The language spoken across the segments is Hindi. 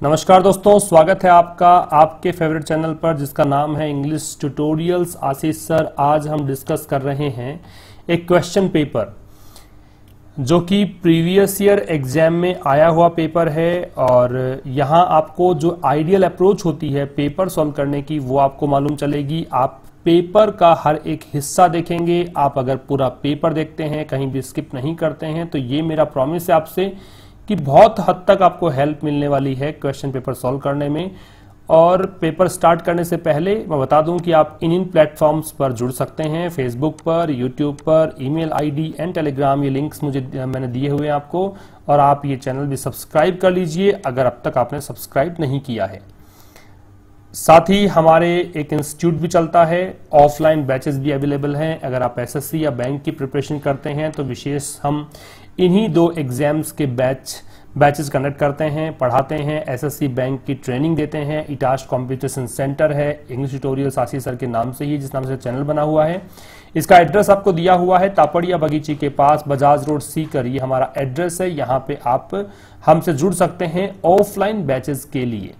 नमस्कार दोस्तों, स्वागत है आपका, आपके फेवरेट चैनल पर, जिसका नाम है इंग्लिश ट्यूटोरियल्स आशीष सर, आज हम डिस्कस कर रहे हैं एक क्वेश्चन पेपर जो कि प्रीवियस ईयर एग्ज़ाम में आया हुआ पेपर है, और यहाँ आपको जो आइडियल अप्रोच होती है पेपर सॉल्व करने की, वो आपको मालूम चलेगी। आप पेपर का हर एक हिस्सा देखेंगे। आप अगर पूरा पेपर देखते हैं, कहीं भी स्किप नहीं करते हैं तो ये मेरा प्रॉमिस है आपसे। कि बहुत हद तक आपको हेल्प मिलने वाली है क्वेश्चन पेपर सॉल्व करने में। और पेपर स्टार्ट करने से पहले मैं बता दूँ कि आप इन इन प्लेटफॉर्म्स पर जुड़ सकते हैं। फेसबुक पर यूट्यूब पर ईमेल आईडी एंड टेलीग्राम ये लिंक्स मुझे, मैंने दिए हुए हैं आपको। और आप ये चैनल भी सब्सक्राइब कर लीजिए अगर अब तक आपने सब्सक्राइब नहीं किया है। साथ ही हमारे एक इंस्टीट्यूट भी चलता है ऑफलाइन बैचेस भी अवेलेबल हैं। अगर आप एसएससी या बैंक की प्रिपरेशन करते हैं तो विशेष हम इन्हीं दो एग्ज़ाम्स के बैच बैचेस कंडक्ट करते हैं, पढ़ाते हैं एसएससी बैंक की ट्रेनिंग देते हैं इटाश कॉम्पिटिशन सेंटर है इंग्लिश ट्यूटोरियल सासी सर के नाम से ही, जिस नाम से चैनल बना हुआ है। इसका एड्रेस आपको दिया हुआ है तापड़िया बगीची के पास बजाज रोड सीकर ये हमारा एड्रेस है, यहाँ पे आप हमसे जुड़ सकते हैं ऑफलाइन बैचेस के लिए।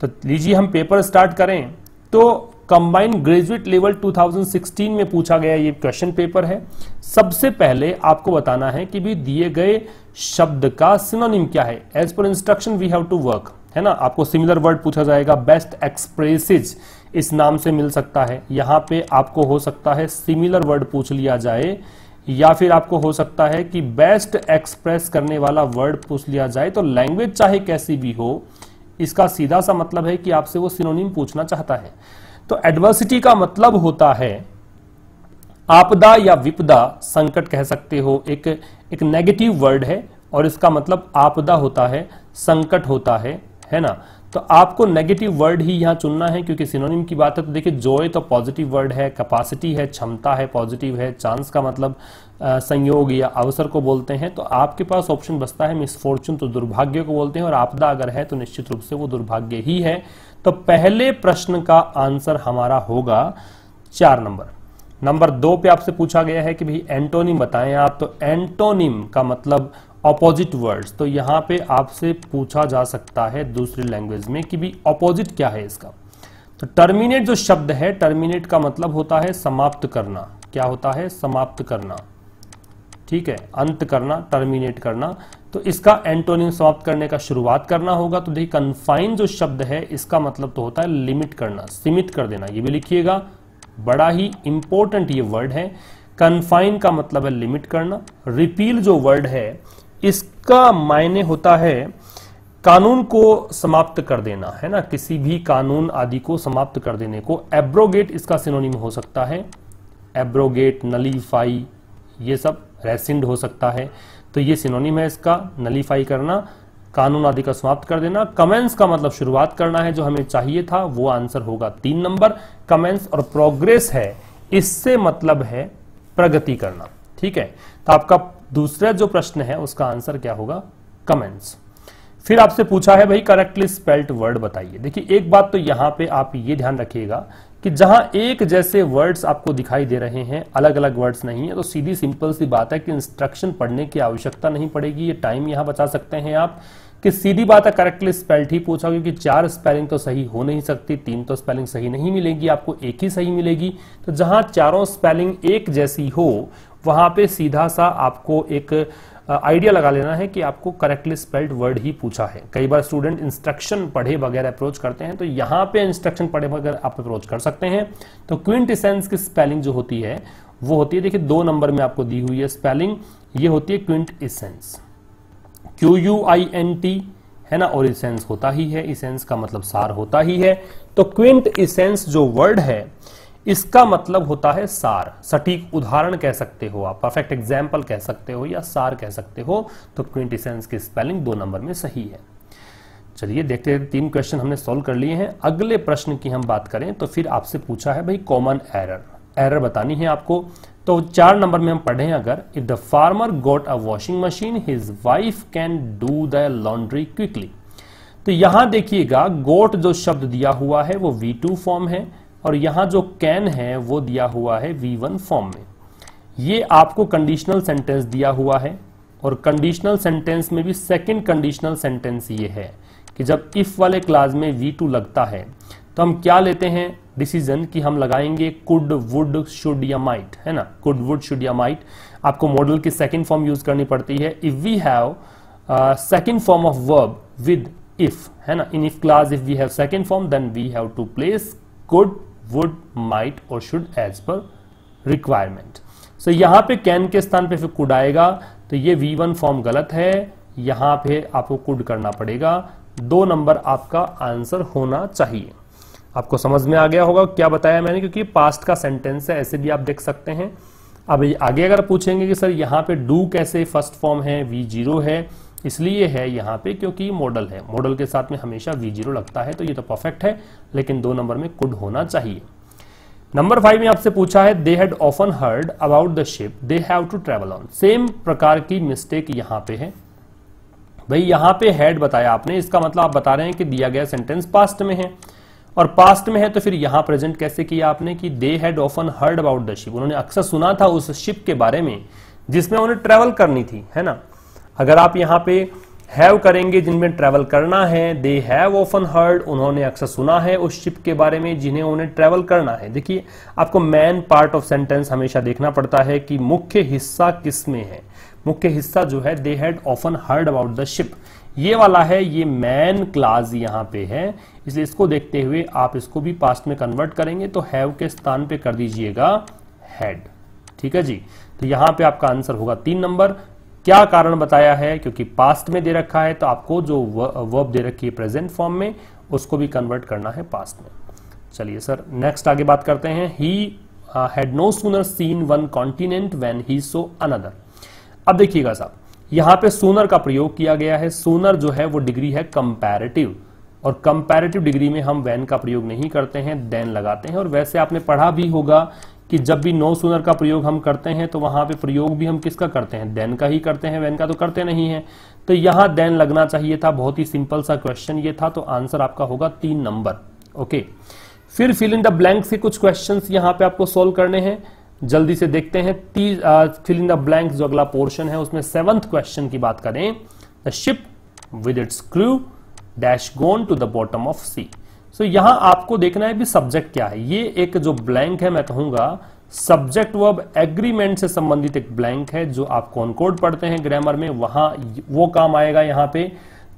तो लीजिए हम पेपर स्टार्ट करें। तो कंबाइंड ग्रेजुएट लेवल 2016 में पूछा गया ये क्वेश्चन पेपर है। सबसे पहले आपको बताना है कि भी दिए गए शब्द का सिनोनिम क्या है? As per instruction we have to work है ना? आपको सिमिलर वर्ड पूछा जाएगा बेस्ट एक्सप्रेसिज इस नाम से मिल सकता है। यहाँ पे आपको हो सकता है सिमिलर वर्ड पूछ लिया जाए, या फिर आपको हो सकता है कि बेस्ट एक्सप्रेस करने वाला वर्ड पूछ लिया जाए तो लैंग्वेज चाहे कैसी भी हो, इसका सीधा सा मतलब है कि आपसे वो सिनोनिम पूछना चाहता है। तो एडवर्सिटी का मतलब होता है आपदा या विपदा, संकट कह सकते हो, एक एक नेगेटिव वर्ड है और इसका मतलब आपदा होता है, संकट होता है है ना? तो आपको नेगेटिव वर्ड ही यहाँ चुनना है क्योंकि सिनोनिम की बात है तो देखिए जॉय तो पॉजिटिव वर्ड है कैपेसिटी है, क्षमता है पॉजिटिव है चांस का मतलब संयोग या अवसर को बोलते हैं। तो आपके पास ऑप्शन बचता है मिसफॉर्चून तो दुर्भाग्य को बोलते हैं और आपदा अगर है तो निश्चित रूप से वो दुर्भाग्य ही है। तो पहले प्रश्न का आंसर हमारा होगा चार नंबर। नंबर दो पे आपसे पूछा गया है कि भाई एंटोनिम बताएँ आप तो एंटोनिम का मतलब ऑपोजिट वर्ड्स तो यहाँ पे आपसे पूछा जा सकता है दूसरी लैंग्वेज में कि भी ऑपोजिट क्या है इसका। तो टर्मिनेट जो शब्द है टर्मिनेट का मतलब होता है समाप्त करना। क्या होता है? समाप्त करना। ठीक है? अंत करना टर्मिनेट करना। तो इसका एंटोनिम समाप्त करने का शुरुआत करना होगा। तो देखिए कन्फाइन जो शब्द है, इसका मतलब तो होता है लिमिट करना, सीमित कर देना। ये भी लिखिएगा। बड़ा ही इंपॉर्टेंट ये वर्ड है। कन्फाइन का मतलब है लिमिट करना। रिपील जो वर्ड है, इसका मायने होता है कानून को समाप्त कर देना, है ना? किसी भी कानून आदि को समाप्त कर देने को। एब्रोगेट इसका सिनोनिम हो सकता है। एब्रोगेट नलीफाई ये सब रेसिंड हो सकता है। तो ये सिनोनिम है इसका नलीफाई करना, कानून आदि का समाप्त कर देना। कमेंस का मतलब शुरुआत करना है, जो हमें चाहिए था, वो आंसर होगा। तीन नंबर कमेंस और प्रोग्रेस है, इससे मतलब है प्रगति करना। ठीक है? तो आपका दूसरा जो प्रश्न है, उसका आंसर क्या होगा? कमेंट्स फिर आपसे पूछा है, भाई करेक्टली स्पेल्ट वर्ड बताइए। देखिए, एक बात तो यहाँ पे आप ये ध्यान रखिएगा कि जहाँ एक जैसे वर्ड्स आपको दिखाई दे रहे हैं अलग अलग वर्ड्स नहीं है तो सीधी सिंपल सी बात है कि इंस्ट्रक्शन पढ़ने की आवश्यकता नहीं पड़ेगी, ये टाइम यहाँ बचा सकते हैं आप। कि सीधी बात है करेक्टली स्पेल्ट ही पूछा, क्योंकि चार स्पेलिंग तो सही हो नहीं सकती, तीन तो स्पेलिंग सही नहीं मिलेगी, आपको एक ही सही मिलेगी। तो जहाँ चारों स्पेलिंग एक जैसी हो, वहाँ पे सीधा सा आपको एक आइडिया लगा लेना है कि आपको करेक्टली स्पेल्ड वर्ड ही पूछा है। कई बार स्टूडेंट इंस्ट्रक्शन पढ़े बगैर अप्रोच करते हैं तो यहाँ पे इंस्ट्रक्शन पढ़े बगैर आप अप्रोच कर सकते हैं। तो क्विंट की स्पेलिंग जो होती है, वो होती है, देखिए, दो नंबर में आपको दी हुई है स्पेलिंग ये होती है quintessence Q U I N T है ना, और इसेंस होता ही है इसेंस का मतलब सार होता ही है। तो क्विंट इसेंस जो वर्ड है इसका मतलब होता है सार। सटीक उदाहरण कह सकते हो आप परफेक्ट एग्ज़ाम्पल कह सकते हो या सार कह सकते हो तो क्विंटिसेंस की स्पेलिंग दो नंबर में सही है। चलिए देखते हैं, तीन क्वेश्चन हमने सॉल्व कर लिए हैं। अगले प्रश्न की हम बात करें तो फिर आपसे पूछा है भाई कॉमन एरर एरर बतानी है आपको। तो चार नंबर में हम पढ़े अगर if the farmer got a washing machine his wife can do the laundry quickly तो यहाँ देखिएगा गोट जो शब्द दिया हुआ है, वो वी टू फॉर्म है। और यहाँ जो कैन है, वो दिया हुआ है वी वन फॉर्म में। ये आपको कंडीशनल सेंटेंस दिया हुआ है और कंडीशनल सेंटेंस में भी सेकंड कंडीशनल सेंटेंस ये है कि जब इफ़ वाले क्लास में वी टू लगता है तो हम क्या लेते हैं? डिसीज़न कि हम लगाएँगे कुड वुड शुड या माइट है ना? कुड वुड शुड या माइट आपको मॉडल की सेकंड फॉर्म यूज़ करनी पड़ती है। If we have second form of verb with if है ना? In if clause if we have second form then we have to place could would might और should as per requirement so यहाँ पे कैन के स्थान पे फिर कुड आएगा तो ये वी वन फॉर्म गलत है। यहाँ पे आपको कुड करना पड़ेगा। दो नंबर आपका आंसर होना चाहिए। आपको समझ में आ गया होगा क्या बताया मैंने, क्योंकि पास्ट का सेंटेंस है, ऐसे भी आप देख सकते हैं। अब आगे अगर पूछेंगे कि सर यहाँ पे डू कैसे फ़र्स्ट फॉर्म है वी ज़ीरो है इसलिए है यहाँ पे क्योंकि मॉडल है। मॉडल के साथ में हमेशा वी ज़ीरो लगता है तो ये तो परफेक्ट है, लेकिन दो नंबर में कुड होना चाहिए। नंबर फाइव में आपसे पूछा है they had often heard about the ship they have to travel on same प्रकार की मिस्टेक यहाँ पे है। भाई, यहाँ पे हैड बताया आपने, इसका मतलब आप बता रहे हैं कि दिया गया सेंटेंस पास्ट में है। और पास्ट में है तो फिर यहाँ प्रेजेंट कैसे किया आपने कि they had often heard about the ship उन्होंने अक्सर सुना था उस शिप के बारे में, जिसमें उन्हें ट्रेवल करनी थी, है ना? अगर आप यहाँ पे हैव करेंगे, जिनमें ट्रेवल करना है दे हैव ऑफन हर्ड उन्होंने अक्सर सुना है उस शिप के बारे में, जिन्हें उन्हें ट्रेवल करना है। देखिए, आपको मैन पार्ट ऑफ़ सेंटेंस हमेशा देखना पड़ता है कि मुख्य हिस्सा किसमें है। मुख्य हिस्सा जो है they had often heard about the ship ये वाला है, ये मैन क्लास यहाँ पे है, इसलिए इसको देखते हुए आप इसको भी पास्ट में कन्वर्ट करेंगे तो हैव के स्थान पे कर दीजिएगा हैड ठीक है जी? तो यहाँ पे आपका आंसर होगा तीन नंबर क्या कारण बताया है? क्योंकि पास्ट में दे रखा है तो आपको जो वर्ब दे रखी है प्रेजेंट फॉर्म में, उसको भी कन्वर्ट करना है पास्ट में। चलिए सर नेक्स्ट आगे बात करते हैं। He had no sooner seen one continent when he saw another अब देखिएगा साहब, यहाँ पे सोनर का प्रयोग किया गया है। सोनर जो है, वो डिग्री है कंपैरेटिव और कंपैरेटिव डिग्री में हम वैन का प्रयोग नहीं करते हैं देन लगाते हैं। और वैसे आपने पढ़ा भी होगा कि जब भी नो सुनर का प्रयोग हम करते हैं तो वहाँ पे प्रयोग भी हम किसका करते हैं? देन का ही करते हैं वैन का तो करते नहीं है। तो यहाँ देन लगना चाहिए था, बहुत ही सिंपल सा क्वेश्चन ये था तो आंसर आपका होगा तीन नंबर ओके फिर फिल इन द ब्लैंक से कुछ क्वेश्चन यहाँ पे आपको सोल्व करने हैं। जल्दी से देखते हैं फिल इन द ब्लैंक जो अगला पोर्शन है, उसमें सेवंथ क्वेश्चन की बात करें। The ship with its crew dash gone to the bottom of sea so so, यहाँ आपको देखना है भी सब्जेक्ट क्या है। ये एक जो ब्लैंक है मैं कहूँगा सब्जेक्ट वर्ब एग्रीमेंट से संबंधित एक ब्लैंक है जो आप कॉनकोड पढ़ते हैं ग्रामर में वहाँ वो काम आएगा यहाँ पे।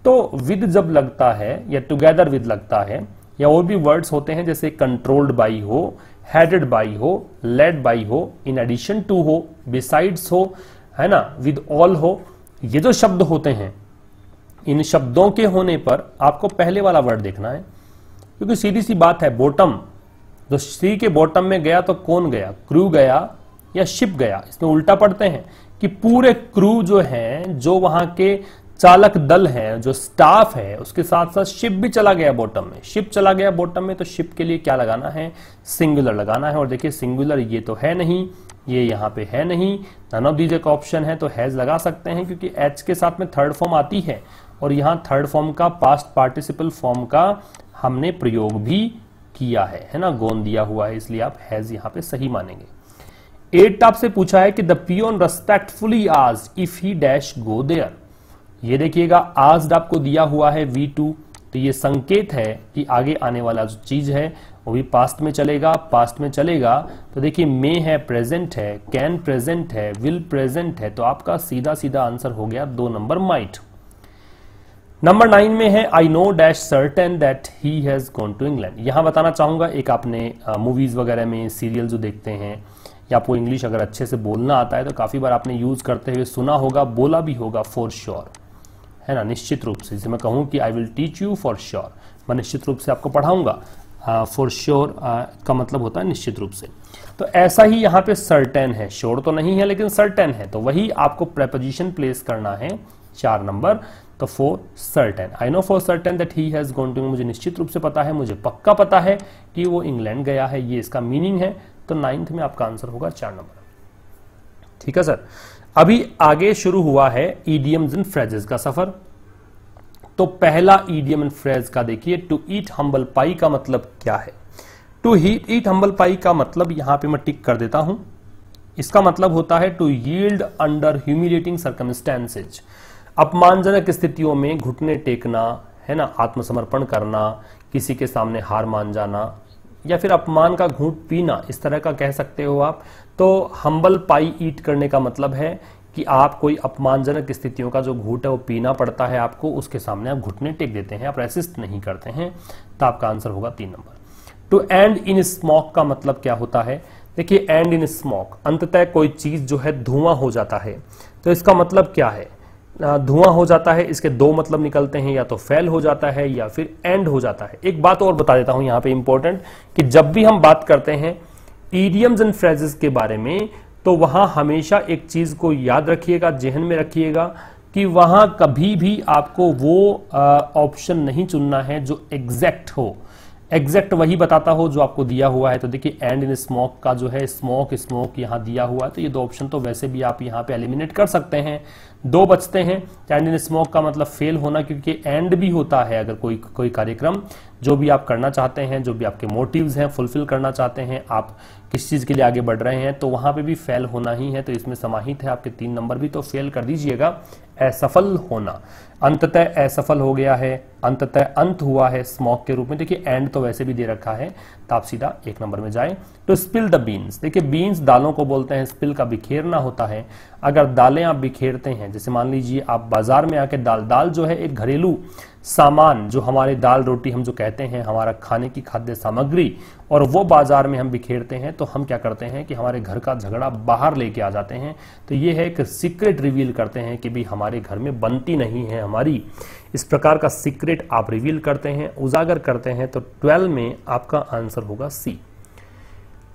तो विद जब लगता है या टुगेदर विद लगता है या और भी वर्ड्स होते हैं जैसे कंट्रोल्ड बाई हो हेडेड बाई हो लेड बाई हो इन एडिशन टू हो बिसाइड्स हो है ना विद ऑल हो ये जो शब्द होते हैं इन शब्दों के होने पर आपको पहले वाला वर्ड देखना है। क्योंकि सीधी सी बात है बॉटम जो सी के बॉटम में गया तो कौन गया? क्रू गया या शिप गया? इसमें उल्टा पढ़ते हैं कि पूरे क्रू जो है, जो वहाँ के चालक दल है, जो स्टाफ है, उसके साथ साथ शिप भी चला गया बॉटम में। शिप चला गया बॉटम में तो शिप के लिए क्या लगाना है? सिंगुलर लगाना है। और देखिए सिंगुलर ये तो है नहीं, ये यहाँ पे है नहीं नन ऑफ़ दीज एक ऑप्शन है तो हैज़ लगा सकते हैं क्योंकि एच के साथ में थर्ड फॉर्म आती है। और यहाँ थर्ड फॉर्म का पास्ट पार्टिसिपल फॉर्म का हमने प्रयोग भी किया है है ना? गोन दिया हुआ है, इसलिए आप हैज़ यहाँ पे सही मानेंगे। एट आपसे पूछा है कि द पियोन रेस्पेक्टफुली आज if he dash go there ये देखिएगा आज आपको दिया हुआ है वी टू तो ये संकेत है कि आगे आने वाला जो चीज़ है, वो भी पास्ट में चलेगा पास्ट में चलेगा। तो देखिए मे है प्रेजेंट है कैन प्रेजेंट है विल प्रेजेंट है तो आपका सीधा सीधा आंसर हो गया दो नंबर माइट नंबर नाइन में है I know dash certain that he has gone to England यहाँ बताना चाहूँगा, एक आपने मूवीज़ वगैरह में सीरियल जो देखते हैं, या आपको इंग्लिश अगर अच्छे से बोलना आता है तो काफ़ी बार आपने यूज़ करते हुए सुना होगा, बोला भी होगा फॉर श्योर है ना? निश्चित रूप से। जिसे मैं कहूँ कि I will teach you for sure मैं निश्चित रूप से आपको पढ़ाऊँगा। फॉर श्योर का मतलब होता है निश्चित रूप से। तो ऐसा ही यहाँ पे सर्टेन है। श्योर तो नहीं है, लेकिन सर्टेन है। तो वही आपको प्रेपोजिशन प्लेस करना है, चार नंबर। तो for certain I know for certain that he has gone to मुझे निश्चित रूप से पता है, मुझे पक्का पता है कि वो इंग्लैंड गया है, ये इसका मीनिंग है तो नाइन्थ में आपका आंसर होगा चार नंबर। ठीक है सर अभी आगे शुरू हुआ है ईडियम्स एंड फ्रेजेस का सफ़र। तो पहला ईडियम एंड फ्रेज का देखिए टू ईट हम्बल पाई का मतलब क्या है? To eat eat humble pie का मतलब यहाँ पे मैं टिक कर देता हूँ। इसका मतलब होता है to yield under humiliating circumstances अपमानजनक स्थितियों में घुटने टेकना, है ना, आत्मसमर्पण करना, किसी के सामने हार मान जाना, या फिर अपमान का घूट पीना, इस तरह का कह सकते हो आप। तो हम्बल पाई ईट करने का मतलब है कि आप कोई अपमानजनक स्थितियों का जो घूट है वो पीना पड़ता है आपको, उसके सामने आप घुटने टेक देते हैं, आप रेसिस्ट नहीं करते हैं। तो आपका आंसर होगा तीन number. To end in smoke का मतलब क्या होता है? देखिए एंड इन स्मोक अंततः कोई चीज़ जो है धुआँ हो जाता है। तो इसका मतलब क्या है? धुआँ हो जाता है, इसके दो मतलब निकलते हैं, या तो फेल हो जाता है, या फिर एंड हो जाता है। एक बात और बता देता हूँ यहाँ पे इंपॉर्टेंट कि जब भी हम बात करते हैं ईडियम्स एंड फ्रेजेस के बारे में तो वहाँ हमेशा एक चीज़ को याद रखिएगा, जहन में रखिएगा कि वहाँ कभी भी आपको वो ऑप्शन नहीं चुनना है जो एग्जैक्ट हो। एग्जैक्ट वही बताता हो जो आपको दिया हुआ है। तो देखिए एंड इन स्मोक का जो है स्मोक स्मोक यहाँ दिया हुआ है। तो ये दो ऑप्शन तो वैसे भी आप यहाँ पे एलिमिनेट कर सकते हैं। दो बचते हैं। एंड इन स्मोक का मतलब फेल होना, क्योंकि एंड भी होता है अगर कोई कोई कार्यक्रम। जो भी आप करना चाहते हैं, जो भी आपके मोटिव्स हैं फुलफिल करना चाहते हैं, आप किस चीज़ के लिए आगे बढ़ रहे हैं तो वहाँ पे भी फेल होना ही है। तो इसमें समाहित है आपके तीन नंबर भी तो फेल कर दीजिएगा। असफल होना। अंततः असफल हो गया है। अंततः अंत हुआ है स्मोक के रूप में। देखिए, एंड तो वैसे भी दे रखा है। तो आप सीधा एक नंबर में जाए। तो स्पिल द बीन्स देखिए बीन्स दालों को बोलते हैं स्पिल का बिखेरना होता है। अगर दालें आप बिखेरते हैं, जैसे मान लीजिए आप बाज़ार में आके दाल दाल जो है एक घरेलू सामान, जो हमारे दाल रोटी हम जो कहते हैं, हमारा खाने की खाद्य सामग्री, और वो बाज़ार में हम बिखेरते हैं तो हम क्या करते हैं कि हमारे घर का झगड़ा बाहर लेके आ जाते हैं। तो ये है एक सीक्रेट रिवील करते हैं कि भी हमारे घर में बनती नहीं है हमारी। इस प्रकार का सीक्रेट आप रिवील करते हैं, उजागर करते हैं तो ट्वेल्व में आपका आंसर होगा सी।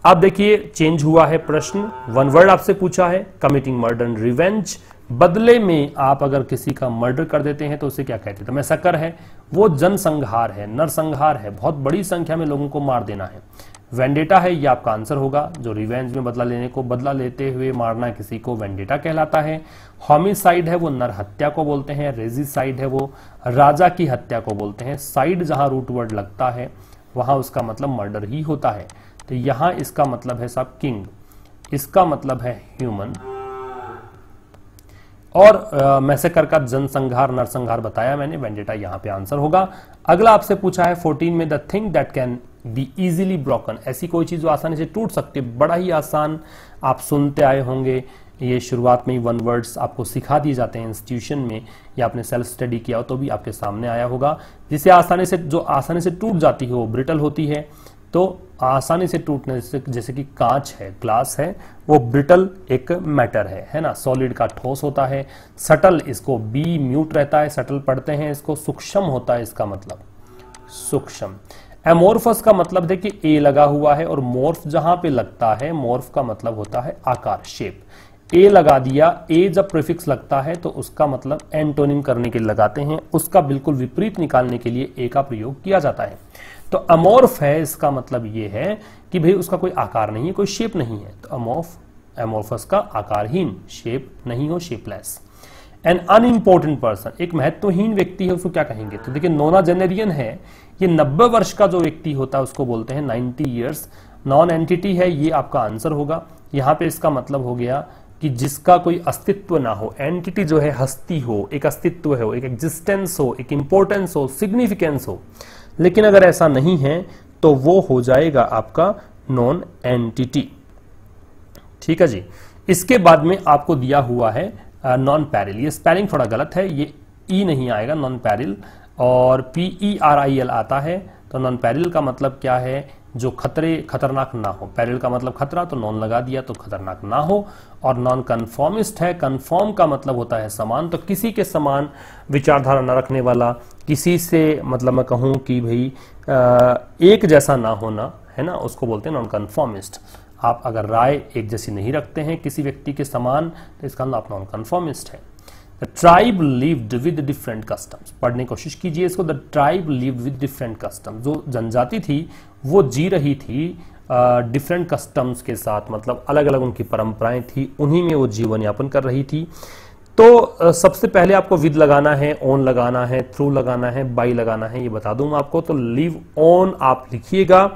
आप देखिए, चेंज हुआ है प्रश्न, वन वर्ड आपसे पूछा है कमिटिंग मर्डर रिवेंज बदले में आप अगर किसी का मर्डर कर देते हैं तो उसे क्या कहते हैं? तो मैं सकर है, वो जनसंहार है, नरसंहार है, बहुत बड़ी संख्या में लोगों को मार देना है। वेंडेटा है, ये आपका आंसर होगा, जो रिवेंज में बदला लेने को, बदला लेते हुए मारना किसी को वेंडेटा कहलाता है। हॉमिसाइड है, वो नर हत्या को बोलते हैं, रेजिसाइड है, वो राजा की हत्या को बोलते हैं। साइड जहाँ रूट वर्ड लगता है, वहाँ उसका मतलब मर्डर ही होता है। तो यहाँ इसका मतलब है साहब किंग, इसका मतलब है ह्यूमन। और मैसेकर का जनसंहार नरसंहार बताया मैंने, वेंडेटा यहाँ पे आंसर होगा। अगला आपसे पूछा है 14 में the thing that can be easily broken, ऐसी कोई चीज़ जो आसानी से टूट सकती है, बड़ा ही आसान, आप सुनते आए होंगे, ये शुरुआत में ही वन वर्ड्स आपको सिखा दिए जाते हैं इंस्टीट्यूशन में, या आपने सेल्फ स्टडी किया हो तो भी आपके सामने आया होगा। जिसे आसानी से, जो आसानी से टूट जाती है, वो ब्रिटल होती है तो आसानी से टूटने से, जैसे कि कांच है, ग्लास है, वो ब्रिटल एक मैटर है है ना? सॉलिड का ठोस होता है, सटल इसको बी म्यूट रहता है, सटल पढ़ते हैं, इसको सूक्ष्म होता है, इसका मतलब। सूक्ष्म। एमोर्फस का मतलब कि ए लगा हुआ है और मोर्फ जहाँ पे लगता है, मोर्फ का मतलब होता है आकार, शेप। ए लगा दिया, ए जब प्रिफिक्स लगता है तो उसका मतलब एंटोनिम करने के लगाते हैं, उसका बिल्कुल विपरीत निकालने के लिए ए का प्रयोग किया जाता है। तो अमोर्फ है, इसका मतलब ये है कि भाई उसका कोई आकार नहीं है, कोई शेप नहीं है। तो अमोर्फ एमोर्फस का आकारहीन शेप नहीं हो शेपलेस एन अनइम्पोर्टेंट पर्सन एक महत्वहीन व्यक्ति है, उसको क्या कहेंगे? तो देखिए नोना जेनेरियन है, ये नब्बे वर्ष का जो व्यक्ति होता है, उसको बोलते हैं नाइनटी ईयर्स नॉन एंटिटी है, ये आपका आंसर होगा। यहाँ पे इसका मतलब हो गया कि जिसका कोई अस्तित्व ना हो एंटिटी जो है, हस्ती हो, एक अस्तित्व हो, एक एग्जिस्टेंस हो, एक इंपॉर्टेंस हो सिग्निफिकेंस हो। लेकिन अगर ऐसा नहीं है तो वो हो जाएगा आपका नॉन एंटिटी ठीक है जी? इसके बाद में आपको दिया हुआ है नॉन पैरिल ये स्पेलिंग थोड़ा गलत है, ये ई e नहीं आएगा नॉन पैरिल और P E R I L आता है तो नॉन पैरिल का मतलब क्या है? जो खतरे, खतरनाक ना हो। पैरल का मतलब खतरा तो नॉन लगा दिया तो खतरनाक ना हो। और नॉन कन्फॉर्मिस्ट है कन्फॉर्म का मतलब होता है समान तो किसी के समान विचारधारा न रखने वाला, किसी से मतलब मैं कहूँ कि भाई एक जैसा ना होना, है ना, उसको बोलते हैं नॉन कन्फॉर्मिस्ट आप अगर राय एक जैसी नहीं रखते हैं किसी व्यक्ति के समान तो इसका मतलब आप नॉन कन्फॉर्मिस्ट है। The tribe lived with different customs पढ़ने की कोशिश कीजिए इसको। The tribe lived with different customs जो जनजाति थी वो जी रही थी डिफरेंट uh, कस्टम्स के साथ। मतलब अलग अलग उनकी परंपराएँ थी उन्हीं में वो जीवन यापन कर रही थी। तो सबसे पहले आपको विद लगाना है ऑन लगाना है थ्रू लगाना है बाई लगाना है ये बता दूँगा आपको। तो लिव ऑन आप लिखिएगा।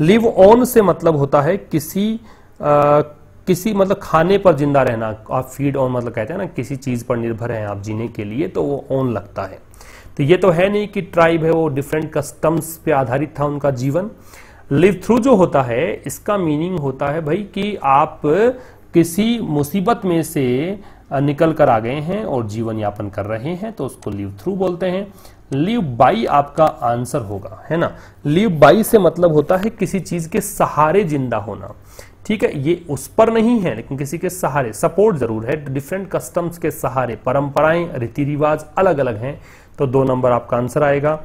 लिव ऑन से मतलब होता है किसी किसी मतलब खाने पर ज़िंदा रहना, आप फ़ीड ऑन मतलब कहते हैं ना, किसी चीज़ पर निर्भर है आप जीने के लिए तो वो ऑन लगता है। तो ये तो है नहीं कि ट्राइब है वो डिफरेंट कस्टम्स पे आधारित था उनका जीवन। लिव थ्रू जो होता है, इसका मीनिंग होता है भाई कि आप किसी मुसीबत में से निकल कर आ गए हैं और जीवन यापन कर रहे हैं तो उसको लिव थ्रू बोलते हैं। लिव बाई आपका आंसर होगा, है ना? लिव बाई से मतलब होता है किसी चीज़ के सहारे ज़िंदा होना। ठीक है, ये उस पर नहीं है, लेकिन किसी के सहारे सपोर्ट ज़रूर है। डिफरेंट कस्टम्स के सहारे, परंपराएँ रीति रिवाज अलग अलग हैं तो दो नंबर आपका आंसर आएगा,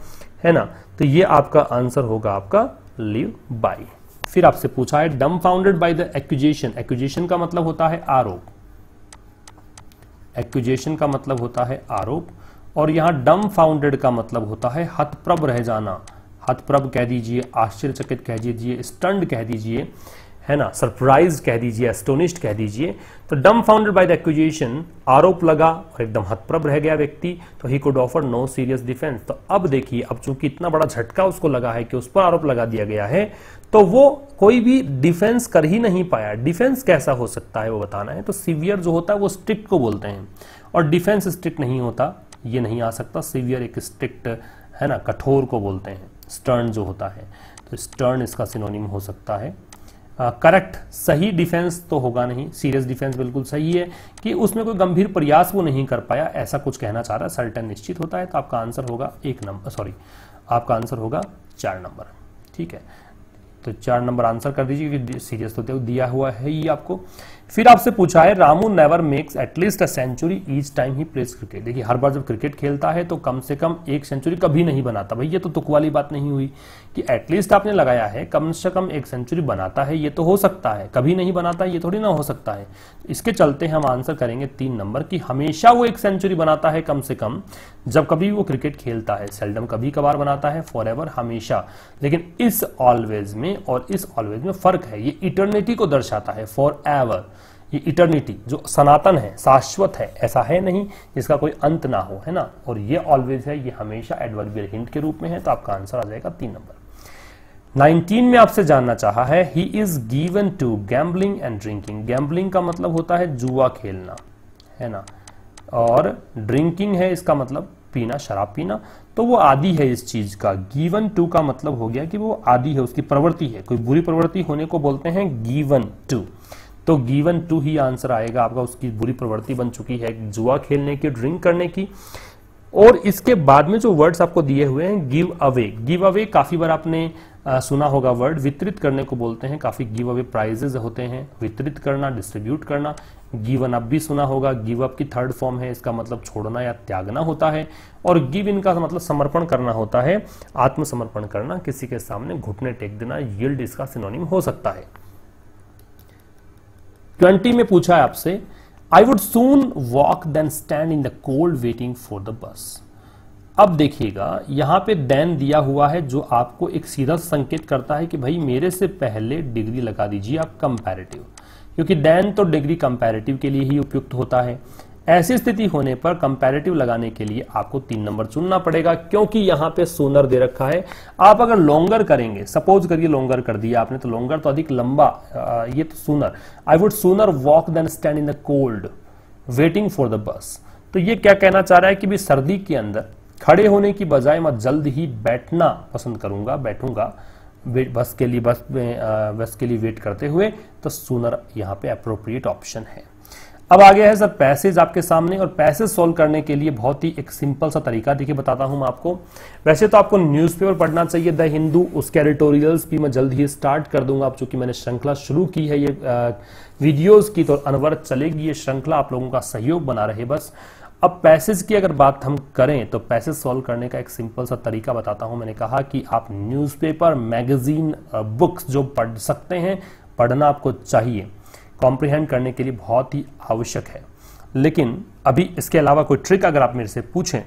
है ना? तो ये आपका आंसर होगा आपका लिव बाई फिर आपसे पूछा है dumbfounded by the accusation accusation का मतलब होता है आरोप। एक्यूजेशन का मतलब होता है आरोप, और यहाँ डम फाउंडेड का मतलब होता है हतप्रभ रह जाना। हतप्रभ कह दीजिए, आश्चर्यचकित कह दीजिए स्टंड कह दीजिए। है ना? सरप्राइज़ कह दीजिए एस्टोनिस्ट कह दीजिए। तो डम फाउंडेड बाय द एक्विजिशन आरोप लगा और एकदम हतप्रभ रह गया व्यक्ति। तो he could offer no serious defence तो अब देखिए, अब चूँकि इतना बड़ा झटका उसको लगा है कि उस पर आरोप लगा दिया गया है तो वो कोई भी डिफेंस कर ही नहीं पाया। डिफेंस कैसा हो सकता है वो बताना है। तो सीवियर जो होता है, वो स्ट्रिक्ट को बोलते हैं। और डिफेंस स्ट्रिक्ट नहीं होता, ये नहीं आ सकता। सीवियर एक स्ट्रिक्ट है ना, कठोर को बोलते हैं। स्टर्न जो होता है। तो स्टर्न इसका सिनोनिम हो सकता है। करेक्ट सही डिफेंस तो होगा नहीं सीरियस डिफेंस बिल्कुल सही है कि उसमें कोई गंभीर प्रयास वो नहीं कर पाया, ऐसा कुछ कहना चाह रहा है। सर्टन निश्चित होता है तो आपका आंसर होगा एक नंबर सॉरी आपका आंसर होगा चार नंबर ठीक है? तो चार नंबर आंसर कर दीजिए, क्योंकि सीरियस तो दिया हुआ है ही आपको। फिर आपसे पूछा है, Ramu never makes at least a century each time he plays cricket देखिए, हर बार जब क्रिकेट खेलता है तो कम से कम एक सेंचुरी कभी नहीं बनाता। भाई ये तो तुक वाली बात नहीं हुई। कि एटलीस्ट आपने लगाया है, कम से कम एक सेंचुरी बनाता है, ये तो हो सकता है। कभी नहीं बनाता, ये थोड़ी ना हो सकता है। इसके चलते हम आंसर करेंगे तीन नंबर की हमेशा वो एक सेंचुरी बनाता है कम से कम, जब कभी वो क्रिकेट खेलता है। सेल्डम कभी कभार बनाता है फॉर हमेशा। लेकिन इस ऑलवेज में और इस ऑलवेज में फ़र्क है। ये इटर्निटी को दर्शाता है फॉर एवर ये इटर्निटी जो सनातन है, शाश्वत है, ऐसा है नहीं जिसका कोई अंत ना हो, है ना? और ये ऑलवेज है, ये हमेशा एडवर्बियल हिंट के रूप में है तो आपका आंसर आ जाएगा तीन नंबर 19 में आपसे जानना चाहा है he is given to gambling and drinking gambling का मतलब होता है जुआ खेलना, है ना? और ड्रिंकिंग है इसका मतलब पीना, शराब पीना। तो वो आदि है इस चीज़ का। गिवन टू का मतलब हो गया कि वो आदि है, उसकी प्रवृत्ति है। कोई बुरी प्रवृत्ति होने को बोलते हैं गिवन टू तो गिवन टू ही आंसर आएगा आपका, उसकी बुरी प्रवृत्ति बन चुकी है जुआ खेलने की ड्रिंक करने की। और इसके बाद में जो वर्ड्स आपको दिए हुए हैं गिव अवे गिव अवे काफ़ी बार आपने आ, सुना होगा वर्ड वितरित करने को बोलते हैं काफ़ी गिव अवे प्राइजेज होते हैं वितरित करना डिस्ट्रीब्यूट करना गिवन अप भी सुना होगा गिव अप की थर्ड फॉर्म है इसका मतलब छोड़ना या त्यागना होता है और गिव इन का मतलब समर्पण करना होता है आत्मसमर्पण करना किसी के सामने घुटने टेक देना यील्ड इसका सिनोनिम हो सकता है। ट्वेंटी में पूछा है आपसे I would soon walk than stand in the cold waiting for the bus अब देखिएगा, यहाँ पे देन दिया हुआ है जो आपको एक सीधा संकेत करता है कि भाई मेरे से पहले डिग्री लगा दीजिए आप कंपैरेटिव क्योंकि देन तो डिग्री कंपैरेटिव के लिए ही उपयुक्त होता है। ऐसी स्थिति होने पर कंपैरेटिव लगाने के लिए आपको तीन नंबर चुनना पड़ेगा, क्योंकि यहाँ पे सोनर दे रखा है। आप अगर लॉन्गर करेंगे सपोज़ करिए लॉन्गर कर दिया आपने तो लॉन्गर तो अधिक लंबा ये तो sooner. I would sooner walk than stand in the cold waiting for the bus तो ये क्या कहना चाह रहा है कि भी सर्दी के अंदर खड़े होने की बजाय मैं जल्द ही बैठना पसंद करूँगा, बैठूँगा। बस के लिए बस में बस के लिए वेट करते हुए तो सुनर यहाँ पे अप्रोप्रिएट ऑप्शन है। अब आ गया है सर पैसेज आपके सामने और पैसेज सॉल्व करने के लिए बहुत ही एक सिंपल सा तरीका देखिए, बताता हूँ मैं आपको। वैसे तो आपको न्यूज़पेपर पढ़ना चाहिए, द हिंदू, उसके एडिटोरियल्स भी मैं जल्द ही स्टार्ट कर दूँगा। आप चूँकि मैंने श्रृंखला शुरू की है ये वीडियोस की तो अनवरत चलेगी, ये श्रृंखला आप लोगों का सहयोग बना रहे। बस अब पैसेज की अगर बात हम करें तो पैसेज सॉल्व करने का एक सिंपल सा तरीका बताता हूँ। मैंने कहा कि आप न्यूज़पेपर, मैगजीन बुक्स जो पढ़ सकते हैं, पढ़ना आपको चाहिए। कॉम्प्रिहेंड करने के लिए बहुत ही आवश्यक है। लेकिन अभी इसके अलावा कोई ट्रिक अगर आप मेरे से पूछें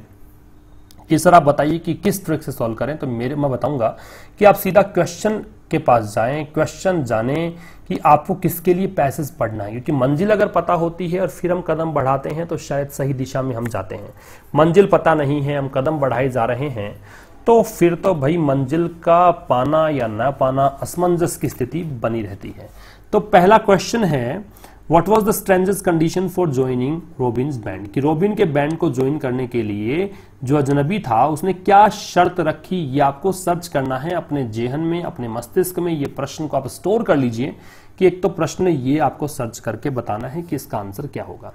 कि सर, आप बताइए कि किस ट्रिक से सॉल्व करें? तो मेरे, मैं बताऊँगा कि आप सीधा क्वेश्चन के पास जाएँ, क्वेश्चन जाने कि आपको किसके लिए पैसेज पढ़ना है। क्योंकि मंजिल अगर पता होती है और फिर हम कदम बढ़ाते हैं तो शायद सही दिशा में हम जाते हैं। मंजिल पता नहीं है, हम कदम बढ़ाए जा रहे हैं तो फिर तो भाई मंजिल का पाना या न पाना असमंजस की स्थिति बनी रहती है। तो पहला क्वेश्चन है what was the stranger's condition for joining Robin band कि रोबिन के बैंड को ज्वाइन करने के लिए जो अजनबी था, उसने क्या शर्त रखी? ये आपको सर्च करना है अपने जेहन में, अपने मस्तिष्क में। ये प्रश्न को आप स्टोर कर लीजिए कि एक तो प्रश्न ये आपको सर्च करके बताना है कि इसका आंसर क्या होगा।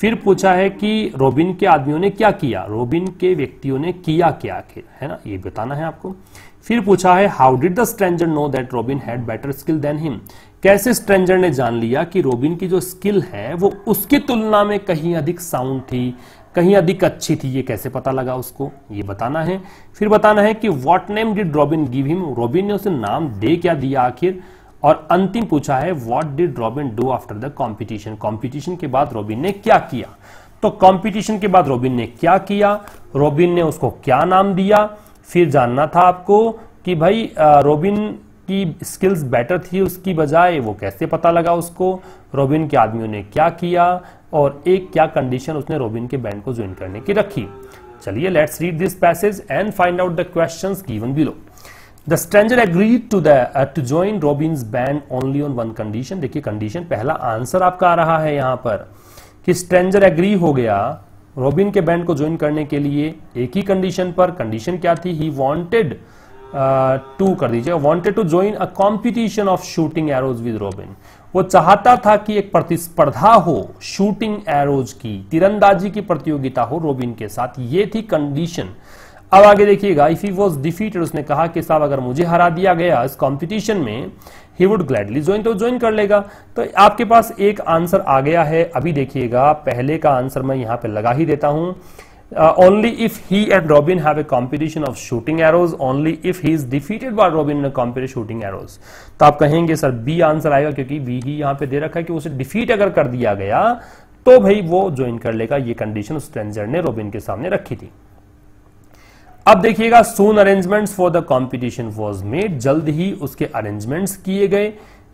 फिर पूछा है कि रोबिन के आदमियों ने क्या किया? रोबिन के व्यक्तियों ने किया क्या आखिर? है ना? ये बताना है आपको। फिर पूछा है how did the stranger know that Robin had better skill than him कैसे स्ट्रेंजर ने जान लिया कि रोबिन की जो स्किल है, वो उसकी तुलना में कहीं अधिक साउंड थी, कहीं अधिक अच्छी थी? ये कैसे पता लगा उसको? ये बताना है। फिर बताना है कि what name did Robin give him Robin ने उसे नाम दे क्या दिया आखिर? और अंतिम पूछा है what did Robin do after the competition competition के बाद रॉबिन ने क्या किया? तो कंपटीशन के बाद रॉबिन ने क्या किया? रॉबिन ने उसको क्या नाम दिया? फिर जानना था आपको कि भाई रॉबिन की स्किल्स बेटर थी उसकी बजाय वो कैसे पता लगा उसको रॉबिन के आदमियों ने क्या किया और एक क्या कंडीशन उसने रॉबिन के बैंड को ज्वाइन करने की रखी। चलिए let's read this passage and find out the questions given below the stranger agreed to the to join Robin's band only on one condition देखिए कंडीशन पहला आंसर आपका आ रहा है यहाँ पर कि स्ट्रेंजर एग्री हो गया रॉबिन के बैंड को ज्वाइन करने के लिए एक ही कंडीशन पर। कंडीशन क्या थी? ही वांटेड टू कर दीजिए। Wanted to join a competition of shooting arrows with Robin वो चाहता था कि एक प्रतिस्पर्धा हो शूटिंग एरोज की, तीरंदाजी की प्रतियोगिता हो रोबिन के साथ। ये थी कंडीशन अब आगे देखिएगा इफ़ ही वॉज़ डिफीटेड उसने कहा कि साहब, अगर मुझे हरा दिया गया इस कंपटीशन में ही वुड ग्लैडली ज्वाइन तो ज्वाइन कर लेगा। तो आपके पास एक आंसर आ गया है। अभी देखिएगा, पहले का आंसर मैं यहाँ पे लगा ही देता हूँ। Only if he and Robin have a competition of shooting arrows, only if he is defeated by Robin in a competition shooting arrows. तो आप कहेंगे, सर बी आंसर आएगा क्योंकि बी ही यहाँ पे दे रखा है कि उसे डिफीट अगर कर दिया गया तो भाई वो ज्वाइन कर लेगा। ये कंडीशन स्ट्रेंजर ने रोबिन के सामने रखी थी। अब देखिएगा soon arrangements for the competition was made जल्द ही उसके अरेंजमेंट्स किए गए।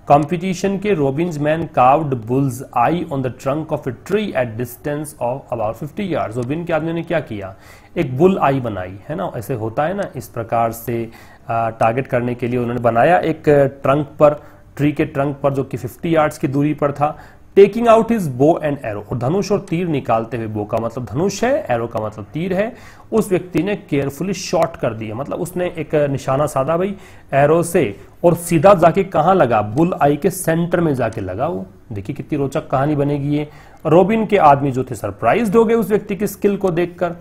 कंपटीशन के Robin's man carved bull's eye on the trunk of a tree at distance of about fifty yard Robin के आदमी ने क्या किया? एक बुल आई बनाई, है ना? ऐसे होता है ना, इस प्रकार से टारगेट करने के लिए उन्होंने बनाया एक ट्रंक पर ट्री के ट्रंक पर, जो कि 50 यार्ड्स की दूरी पर था। Taking out his bow and arrow और धनुष और तीर निकालते हुए बो का मतलब धनुष है एरो का मतलब तीर है। उस व्यक्ति ने केयरफुली शॉट कर दिया। मतलब उसने एक निशाना साधा भाई एरो से। और सीधा जाके कहा लगा? बुल आई के सेंटर में जाके लगा वो। देखिए कितनी रोचक कहानी बनेगी ये। रोबिन के आदमी जो थे सरप्राइज़ हो गए उस व्यक्ति की स्किल को देखकर।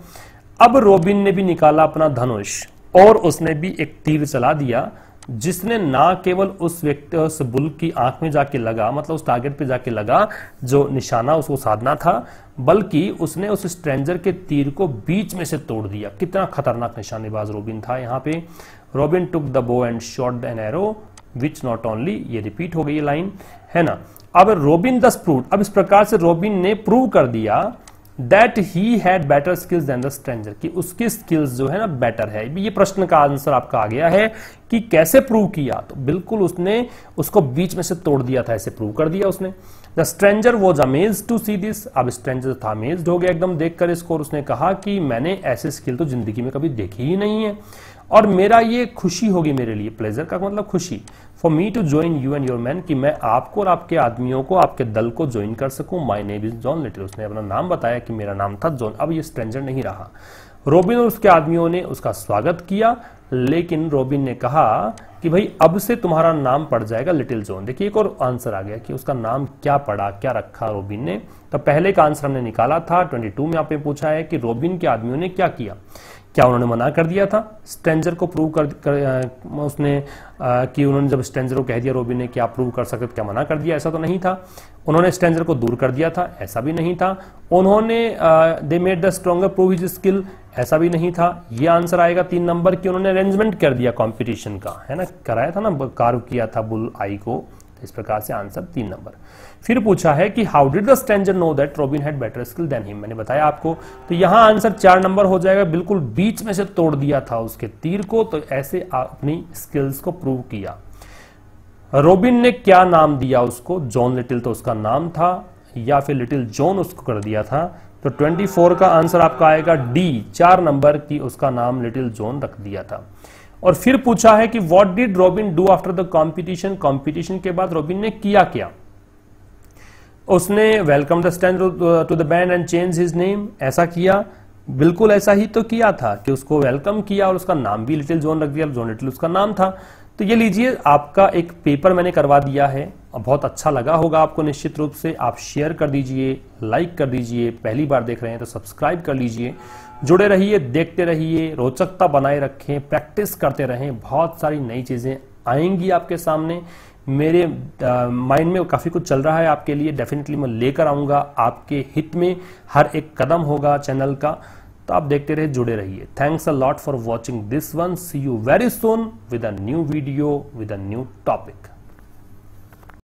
अब रोबिन ने भी निकाला अपना धनुष और उसने भी एक तीर चला दिया। जिसने ना केवल उस व्यक्ति, उस बुल की आँख में जाके लगा मतलब उस टारगेट पे जाके लगा, जो निशाना उसको साधना था, बल्कि उसने उस स्ट्रेंजर के तीर को बीच में से तोड़ दिया। कितना खतरनाक निशानेबाज रोबिन था यहाँ पे। Robin took the bow and shot an arrow which not only ये रिपीट हो गई लाइन है ना? अब रोबिन दस प्रूव अब इस प्रकार से रोबिन ने प्रूव कर दिया that he had better skills than the stranger कि उसकी स्किल्स जो है ना बेटर है। ये प्रश्न का आंसर आपका आ गया है कि कैसे प्रूव किया? तो बिल्कुल उसने उसको बीच में से तोड़ दिया था, ऐसे प्रूव कर दिया उसने। The stranger was amaze to see this अब स्ट्रेंजर था अमेज हो गया एकदम देखकर इसको और उसने कहा कि मैंने ऐसे स्किल तो ज़िंदगी में कभी देखी ही नहीं है। और मेरा ये खुशी होगी मेरे लिए प्लेजर का मतलब खुशी। For me to join you and your man कि मैं आपको और आपके आदमियों को, आपके दल को ज्वाइन कर सकूँ। My name is John Little उसने अपना नाम बताया कि मेरा नाम था जॉन अब ये स्ट्रेंजर नहीं रहा। रोबिन और उसके आदमियों ने उसका स्वागत किया, लेकिन रोबिन ने कहा कि भाई, अब से तुम्हारा नाम पड़ जाएगा लिटिल जोन देखिए, एक और आंसर आ गया कि उसका नाम क्या पड़ा, क्या रखा रोबिन ने। तो पहले का आंसर हमने निकाला था। 22 में आपने पूछा है कि रोबिन के आदमियों ने क्या किया। क्या उन्होंने मना कर दिया था? स्ट्रेंजर को प्रूव कर, कर उसने आ, कि उन्होंने जब स्ट्रेंजर को कह दिया रोबिन ने क्या प्रूव कर सकते क्या मना कर दिया? ऐसा तो नहीं था। उन्होंने स्ट्रेंजर को दूर कर दिया था ऐसा भी नहीं था। उन्होंने they made the stronger prove his skill ऐसा भी नहीं था। ये आंसर आएगा तीन नंबर की। उन्होंने अरेंजमेंट कर दिया कॉम्पिटिशन का है ना? कराया था ना कार्व किया था बुल आई को इस प्रकार से आंसर तीन नंबर फिर पूछा है कि how did the stranger know that Robin had better skill than him मैंने बताया आपको। तो यहाँ आंसर चार नंबर हो जाएगा। बिल्कुल बीच में से तोड़ दिया था उसके तीर को तो ऐसे अपनी स्किल्स को प्रूव किया। रोबिन ने क्या नाम दिया उसको? जॉन लिटिल तो उसका नाम था, या फिर लिटिल जॉन उसको कर दिया था। तो 24 का आंसर आपका आएगा डी चार नंबर की उसका नाम लिटिल जॉन रख दिया था। और फिर पूछा है कि what did Robin do after the competition competition के बाद रॉबिन ने किया क्या? उसने welcome the stand to the band and change his name ऐसा किया। बिल्कुल ऐसा ही तो किया था कि उसको वेलकम किया और उसका नाम भी लिटिल जोन रख दिया। जोन लिटिल उसका नाम था। तो ये लीजिए, आपका एक पेपर मैंने करवा दिया है। बहुत अच्छा लगा होगा आपको निश्चित रूप से। आप शेयर कर दीजिए लाइक कर दीजिए। पहली बार देख रहे हैं तो सब्सक्राइब कर लीजिए। जुड़े रहिए, देखते रहिए, रोचकता बनाए रखें प्रैक्टिस करते रहें। बहुत सारी नई चीज़ें आएँगी आपके सामने। मेरे माइंड में काफ़ी कुछ चल रहा है आपके लिए। डेफिनेटली मैं लेकर आऊँगा आपके हित में। हर एक कदम होगा चैनल का। तो आप देखते रहे जुड़े रहिए। Thanks a lot for watching this one see you very soon with a new video with a new topic